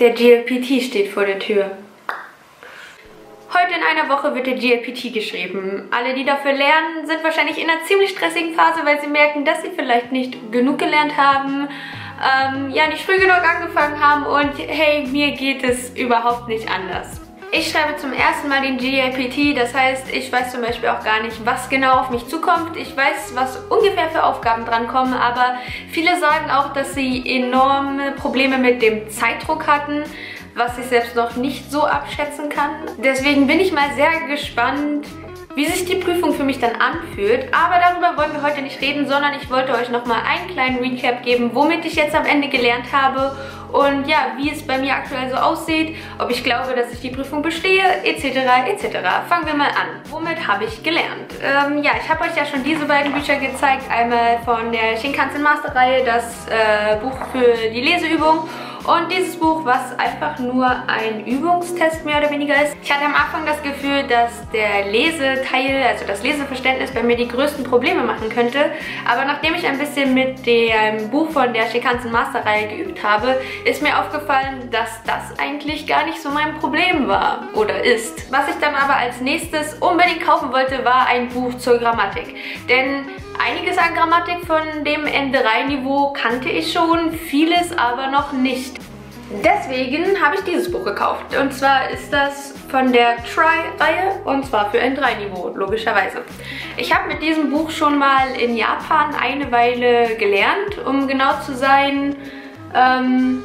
Der GLPT steht vor der Tür. Heute in einer Woche wird der GLPT geschrieben. Alle, die dafür lernen, sind wahrscheinlich in einer ziemlich stressigen Phase, weil sie merken, dass sie vielleicht nicht genug gelernt haben, ähm, ja, nicht früh genug angefangen haben und hey, mir geht es überhaupt nicht anders. Ich schreibe zum ersten Mal den GLPT, das heißt, ich weiß zum Beispiel auch gar nicht, was genau auf mich zukommt. Ich weiß, was ungefähr für Aufgaben drankommen, aber viele sagen auch, dass sie enorme Probleme mit dem Zeitdruck hatten, was ich selbst noch nicht so abschätzen kann. Deswegen bin ich mal sehr gespannt, wie sich die Prüfung für mich dann anfühlt. Aber darüber wollen wir heute nicht reden, sondern ich wollte euch nochmal einen kleinen Recap geben, womit ich jetzt am Ende gelernt habe und ja, wie es bei mir aktuell so aussieht, ob ich glaube, dass ich die Prüfung bestehe, etc. etc. Fangen wir mal an. Womit habe ich gelernt? Ähm, ja, ich habe euch ja schon diese beiden Bücher gezeigt. Einmal von der Shinkansen Master Reihe, das äh, Buch für die Leseübung und dieses Buch, was einfach nur ein Übungstest mehr oder weniger ist. Ich hatte am Anfang das Gefühl, dass der Leseteil, also das Leseverständnis bei mir die größten Probleme machen könnte. Aber nachdem ich ein bisschen mit dem Buch von der Shikansen Master Reihe geübt habe, ist mir aufgefallen, dass das eigentlich gar nicht so mein Problem war oder ist. Was ich dann aber als nächstes unbedingt kaufen wollte, war ein Buch zur Grammatik. Denn Einiges an Grammatik von dem N3-Niveau kannte ich schon, vieles aber noch nicht. Deswegen habe ich dieses Buch gekauft. Und zwar ist das von der Try-Reihe und zwar für N3-Niveau, logischerweise. Ich habe mit diesem Buch schon mal in Japan eine Weile gelernt, um genau zu sein, ähm,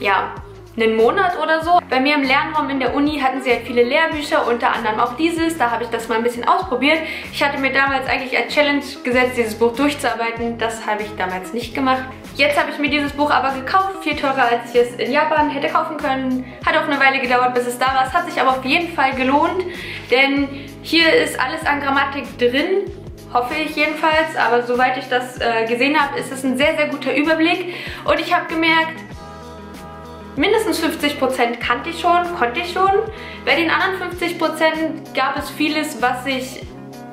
ja, einen Monat oder so. Bei mir im Lernraum in der Uni hatten sie halt viele Lehrbücher, unter anderem auch dieses. Da habe ich das mal ein bisschen ausprobiert. Ich hatte mir damals eigentlich als Challenge gesetzt, dieses Buch durchzuarbeiten. Das habe ich damals nicht gemacht. Jetzt habe ich mir dieses Buch aber gekauft, viel teurer als ich es in Japan hätte kaufen können. Hat auch eine Weile gedauert, bis es da war. Es hat sich aber auf jeden Fall gelohnt, denn hier ist alles an Grammatik drin, hoffe ich jedenfalls. Aber soweit ich das äh, gesehen habe, ist es ein sehr, sehr guter Überblick. Und ich habe gemerkt, Mindestens 50% kannte ich schon, konnte ich schon. Bei den anderen 50% gab es vieles, was ich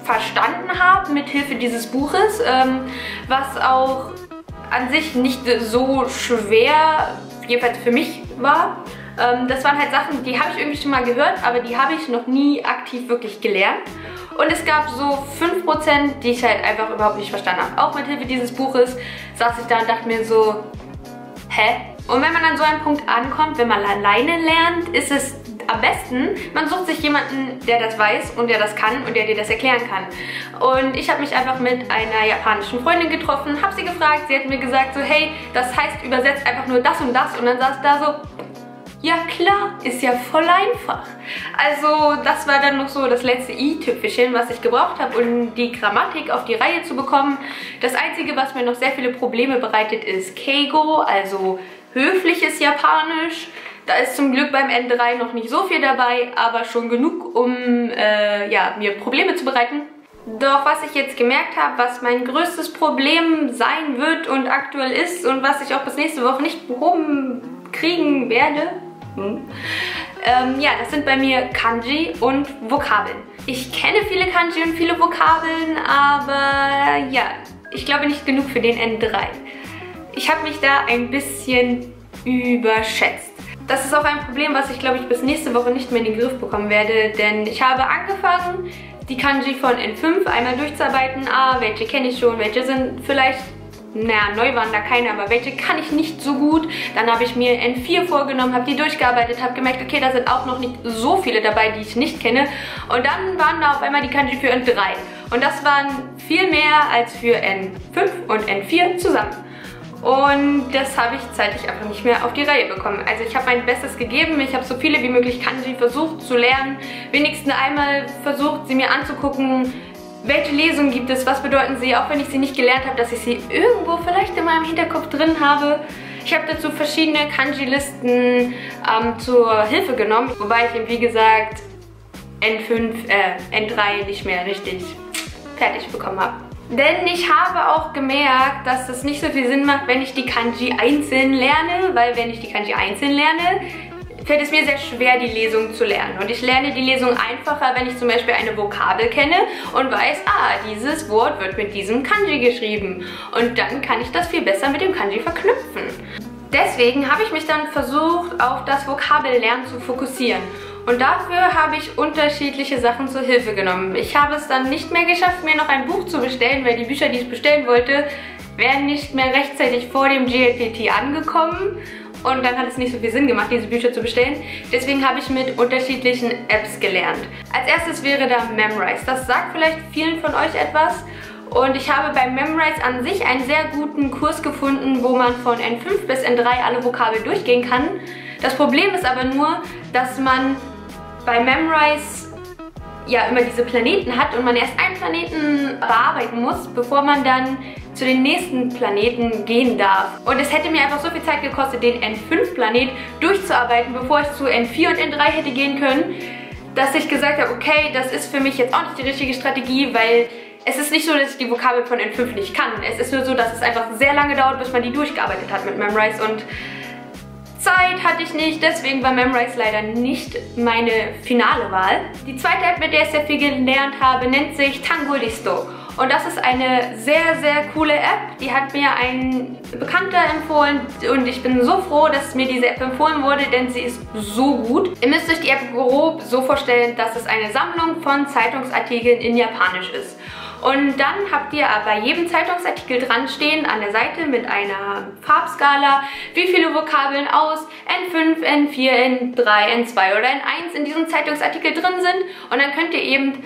verstanden habe mit Hilfe dieses Buches, ähm, was auch an sich nicht so schwer, jedenfalls für mich war. Ähm, das waren halt Sachen, die habe ich irgendwie schon mal gehört, aber die habe ich noch nie aktiv wirklich gelernt. Und es gab so 5%, die ich halt einfach überhaupt nicht verstanden habe. Auch mit Hilfe dieses Buches saß ich da und dachte mir so, hä? Und wenn man an so einem Punkt ankommt, wenn man alleine lernt, ist es am besten, man sucht sich jemanden, der das weiß und der das kann und der dir das erklären kann. Und ich habe mich einfach mit einer japanischen Freundin getroffen, habe sie gefragt, sie hat mir gesagt so, hey, das heißt übersetzt einfach nur das und das und dann saß da so, ja klar, ist ja voll einfach. Also das war dann noch so das letzte i-Tüpfelchen, was ich gebraucht habe, um die Grammatik auf die Reihe zu bekommen. Das Einzige, was mir noch sehr viele Probleme bereitet, ist Keigo, also höfliches Japanisch. Da ist zum Glück beim N3 noch nicht so viel dabei, aber schon genug, um äh, ja, mir Probleme zu bereiten. Doch was ich jetzt gemerkt habe, was mein größtes Problem sein wird und aktuell ist und was ich auch bis nächste Woche nicht behoben kriegen werde, hm, ähm, ja, das sind bei mir Kanji und Vokabeln. Ich kenne viele Kanji und viele Vokabeln, aber ja, ich glaube nicht genug für den N3. Ich habe mich da ein bisschen überschätzt. Das ist auch ein Problem, was ich glaube ich bis nächste Woche nicht mehr in den Griff bekommen werde, denn ich habe angefangen, die Kanji von N5 einmal durchzuarbeiten. Ah, welche kenne ich schon, welche sind vielleicht, naja, neu waren da keine, aber welche kann ich nicht so gut. Dann habe ich mir N4 vorgenommen, habe die durchgearbeitet, habe gemerkt, okay, da sind auch noch nicht so viele dabei, die ich nicht kenne. Und dann waren da auf einmal die Kanji für N3. Und das waren viel mehr als für N5 und N4 zusammen. Und das habe ich zeitlich einfach nicht mehr auf die Reihe bekommen. Also ich habe mein Bestes gegeben. Ich habe so viele wie möglich Kanji versucht zu lernen. Wenigstens einmal versucht, sie mir anzugucken. Welche Lesungen gibt es? Was bedeuten sie? Auch wenn ich sie nicht gelernt habe, dass ich sie irgendwo vielleicht in meinem Hinterkopf drin habe. Ich habe dazu verschiedene Kanji-Listen ähm, zur Hilfe genommen. Wobei ich eben, wie gesagt, N5, äh, N3 nicht mehr richtig fertig bekommen habe. Denn ich habe auch gemerkt, dass es nicht so viel Sinn macht, wenn ich die Kanji einzeln lerne, weil wenn ich die Kanji einzeln lerne, fällt es mir sehr schwer, die Lesung zu lernen. Und ich lerne die Lesung einfacher, wenn ich zum Beispiel eine Vokabel kenne und weiß, ah, dieses Wort wird mit diesem Kanji geschrieben. Und dann kann ich das viel besser mit dem Kanji verknüpfen. deswegen habe ich mich dann versucht, auf das Vokabellernen zu fokussieren. Und dafür habe ich unterschiedliche Sachen zur Hilfe genommen. Ich habe es dann nicht mehr geschafft, mir noch ein Buch zu bestellen, weil die Bücher, die ich bestellen wollte, wären nicht mehr rechtzeitig vor dem GLPT angekommen. Und dann hat es nicht so viel Sinn gemacht, diese Bücher zu bestellen. Deswegen habe ich mit unterschiedlichen Apps gelernt. Als erstes wäre da Memrise. Das sagt vielleicht vielen von euch etwas. Und ich habe bei Memrise an sich einen sehr guten Kurs gefunden, wo man von N5 bis N3 alle Vokabeln durchgehen kann. Das Problem ist aber nur, dass man bei Memrise ja immer diese Planeten hat und man erst einen Planeten bearbeiten muss, bevor man dann zu den nächsten Planeten gehen darf. Und es hätte mir einfach so viel Zeit gekostet, den N5-Planet durchzuarbeiten, bevor ich zu N4 und N3 hätte gehen können, dass ich gesagt habe, okay, das ist für mich jetzt auch nicht die richtige Strategie, weil es ist nicht so, dass ich die Vokabel von N5 nicht kann. Es ist nur so, dass es einfach sehr lange dauert, bis man die durchgearbeitet hat mit Memrise und Zeit hatte ich nicht, deswegen war Memrise leider nicht meine finale Wahl. Die zweite App, mit der ich sehr viel gelernt habe, nennt sich Tangolisto. Und das ist eine sehr, sehr coole App. Die hat mir ein Bekannter empfohlen und ich bin so froh, dass mir diese App empfohlen wurde, denn sie ist so gut. Ihr müsst euch die App grob so vorstellen, dass es eine Sammlung von Zeitungsartikeln in Japanisch ist. Und dann habt ihr bei jedem Zeitungsartikel dran stehen an der Seite mit einer Farbskala, wie viele Vokabeln aus N5, N4, N3, N2 oder N1 in diesem Zeitungsartikel drin sind. Und dann könnt ihr eben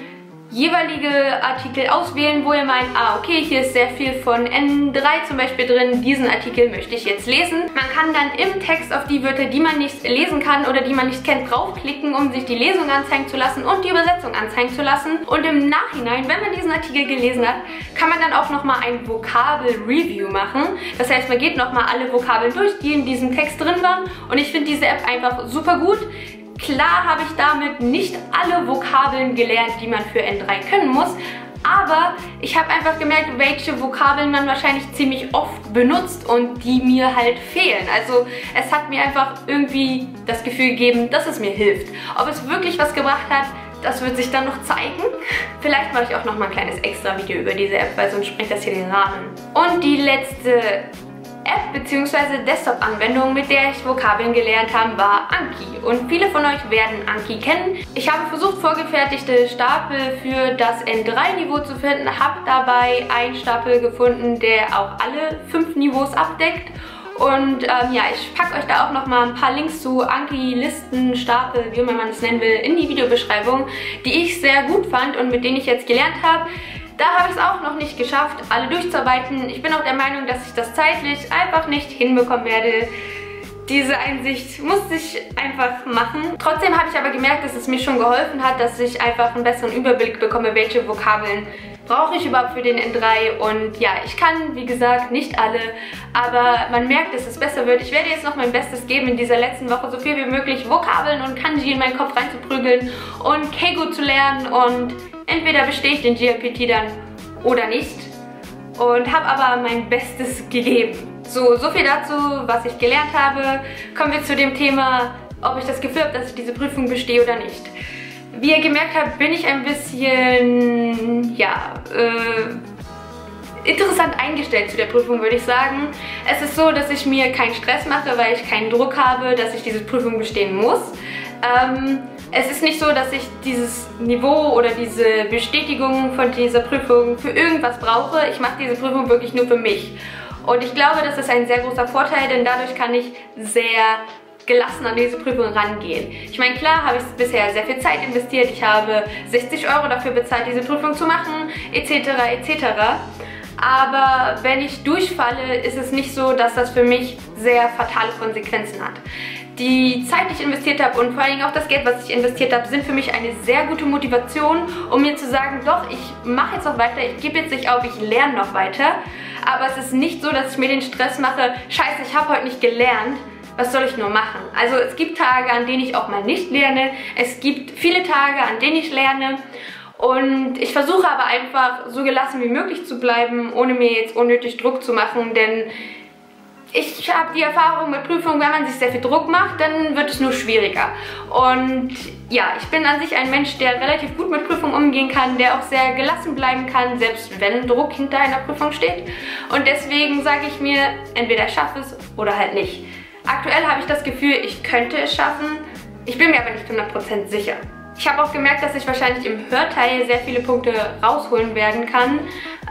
jeweilige Artikel auswählen, wo ihr meint, ah okay, hier ist sehr viel von N3 zum Beispiel drin, diesen Artikel möchte ich jetzt lesen. Man kann dann im Text auf die Wörter, die man nicht lesen kann oder die man nicht kennt, draufklicken, um sich die Lesung anzeigen zu lassen und die Übersetzung anzeigen zu lassen. Und im Nachhinein, wenn man diesen Artikel gelesen hat, kann man dann auch nochmal ein Vokabel-Review machen. Das heißt, man geht nochmal alle Vokabeln durch, die in diesem Text drin waren. Und ich finde diese App einfach super gut. Klar habe ich damit nicht alle Vokabeln gelernt, die man für N3 können muss, aber ich habe einfach gemerkt, welche Vokabeln man wahrscheinlich ziemlich oft benutzt und die mir halt fehlen. Also es hat mir einfach irgendwie das Gefühl gegeben, dass es mir hilft. Ob es wirklich was gebracht hat, das wird sich dann noch zeigen. Vielleicht mache ich auch noch mal ein kleines extra Video über diese App, weil sonst springt das hier den Rahmen. Und die letzte App bzw. Desktop-Anwendung, mit der ich Vokabeln gelernt habe, war Anki. Und viele von euch werden Anki kennen. Ich habe versucht, vorgefertigte Stapel für das N3-Niveau zu finden, habe dabei einen Stapel gefunden, der auch alle fünf Niveaus abdeckt. Und ähm, ja, ich packe euch da auch nochmal ein paar Links zu Anki-Listen, Stapel, wie immer man es nennen will, in die Videobeschreibung, die ich sehr gut fand und mit denen ich jetzt gelernt habe. Da habe ich es auch noch nicht geschafft, alle durchzuarbeiten. Ich bin auch der Meinung, dass ich das zeitlich einfach nicht hinbekommen werde. Diese Einsicht musste ich einfach machen. Trotzdem habe ich aber gemerkt, dass es mir schon geholfen hat, dass ich einfach einen besseren Überblick bekomme, welche Vokabeln brauche ich überhaupt für den N3 und ja, ich kann, wie gesagt, nicht alle, aber man merkt, dass es besser wird. Ich werde jetzt noch mein Bestes geben, in dieser letzten Woche so viel wie möglich Vokabeln und Kanji in meinen Kopf reinzuprügeln und Keigo zu lernen und entweder bestehe ich den GLPT dann oder nicht und habe aber mein Bestes gegeben. So, so viel dazu, was ich gelernt habe. Kommen wir zu dem Thema, ob ich das Gefühl habe, dass ich diese Prüfung bestehe oder nicht. Wie ihr gemerkt habt, bin ich ein bisschen, ja, äh, interessant eingestellt zu der Prüfung, würde ich sagen. Es ist so, dass ich mir keinen Stress mache, weil ich keinen Druck habe, dass ich diese Prüfung bestehen muss. Ähm, es ist nicht so, dass ich dieses Niveau oder diese Bestätigung von dieser Prüfung für irgendwas brauche. Ich mache diese Prüfung wirklich nur für mich. Und ich glaube, das ist ein sehr großer Vorteil, denn dadurch kann ich sehr gelassen an diese Prüfung rangehen. Ich meine, klar habe ich bisher sehr viel Zeit investiert. Ich habe 60 Euro dafür bezahlt, diese Prüfung zu machen, etc. etc. Aber wenn ich durchfalle, ist es nicht so, dass das für mich sehr fatale Konsequenzen hat. Die Zeit, die ich investiert habe und vor allem auch das Geld, was ich investiert habe, sind für mich eine sehr gute Motivation, um mir zu sagen, doch, ich mache jetzt noch weiter, ich gebe jetzt nicht auf, ich lerne noch weiter. Aber es ist nicht so, dass ich mir den Stress mache, scheiße, ich habe heute nicht gelernt, was soll ich nur machen? Also es gibt Tage, an denen ich auch mal nicht lerne. Es gibt viele Tage, an denen ich lerne. Und ich versuche aber einfach so gelassen wie möglich zu bleiben, ohne mir jetzt unnötig Druck zu machen, denn ich habe die Erfahrung mit Prüfungen, wenn man sich sehr viel Druck macht, dann wird es nur schwieriger. Und ja, ich bin an sich ein Mensch, der relativ gut mit Prüfungen umgehen kann, der auch sehr gelassen bleiben kann, selbst wenn Druck hinter einer Prüfung steht. Und deswegen sage ich mir, entweder ich schaffe es oder halt nicht. Aktuell habe ich das Gefühl, ich könnte es schaffen. Ich bin mir aber nicht 100% sicher. Ich habe auch gemerkt, dass ich wahrscheinlich im Hörteil sehr viele Punkte rausholen werden kann,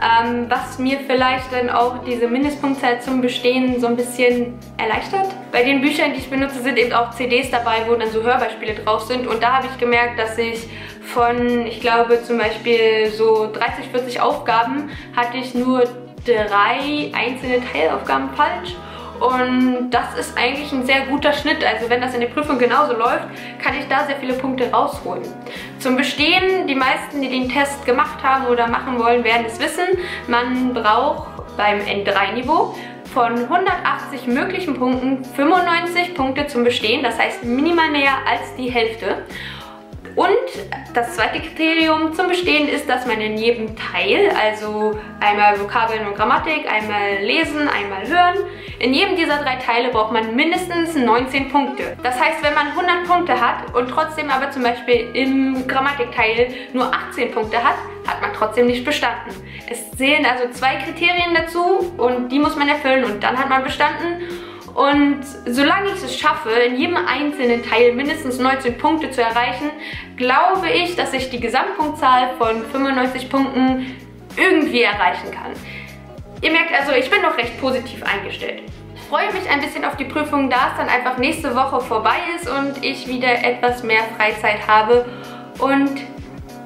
ähm, was mir vielleicht dann auch diese Mindestpunktzahl zum Bestehen so ein bisschen erleichtert. Bei den Büchern, die ich benutze, sind eben auch CDs dabei, wo dann so Hörbeispiele drauf sind und da habe ich gemerkt, dass ich von, ich glaube zum Beispiel so 30, 40 Aufgaben hatte ich nur drei einzelne Teilaufgaben falsch und das ist eigentlich ein sehr guter Schnitt. Also wenn das in der Prüfung genauso läuft, kann ich da sehr viele Punkte rausholen. Zum Bestehen, die meisten, die den Test gemacht haben oder machen wollen, werden es wissen, man braucht beim N3-Niveau von 180 möglichen Punkten 95 Punkte zum Bestehen. Das heißt minimal näher als die Hälfte. Und das zweite Kriterium zum Bestehen ist, dass man in jedem Teil, also einmal Vokabeln und Grammatik, einmal Lesen, einmal Hören, in jedem dieser drei Teile braucht man mindestens 19 Punkte. Das heißt, wenn man 100 Punkte hat und trotzdem aber zum Beispiel im Grammatikteil nur 18 Punkte hat, hat man trotzdem nicht bestanden. Es zählen also zwei Kriterien dazu und die muss man erfüllen und dann hat man bestanden. Und solange ich es schaffe, in jedem einzelnen Teil mindestens 19 Punkte zu erreichen, glaube ich, dass ich die Gesamtpunktzahl von 95 Punkten irgendwie erreichen kann. Ihr merkt also, ich bin noch recht positiv eingestellt. Ich freue mich ein bisschen auf die Prüfung, da es dann einfach nächste Woche vorbei ist und ich wieder etwas mehr Freizeit habe und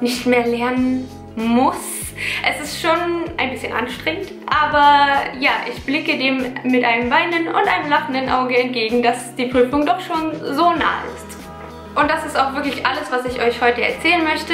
nicht mehr lernen muss. Es ist schon ein bisschen anstrengend, aber ja, ich blicke dem mit einem weinenden und einem lachenden Auge entgegen, dass die Prüfung doch schon so nah ist. Und das ist auch wirklich alles, was ich euch heute erzählen möchte.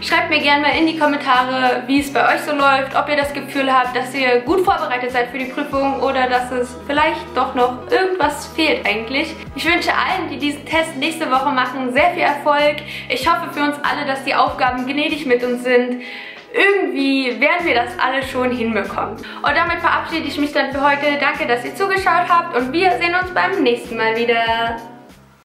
Schreibt mir gerne mal in die Kommentare, wie es bei euch so läuft, ob ihr das Gefühl habt, dass ihr gut vorbereitet seid für die Prüfung oder dass es vielleicht doch noch irgendwas fehlt eigentlich. Ich wünsche allen, die diesen Test nächste Woche machen, sehr viel Erfolg. Ich hoffe für uns alle, dass die Aufgaben gnädig mit uns sind irgendwie werden wir das alle schon hinbekommen. Und damit verabschiede ich mich dann für heute. Danke, dass ihr zugeschaut habt und wir sehen uns beim nächsten Mal wieder.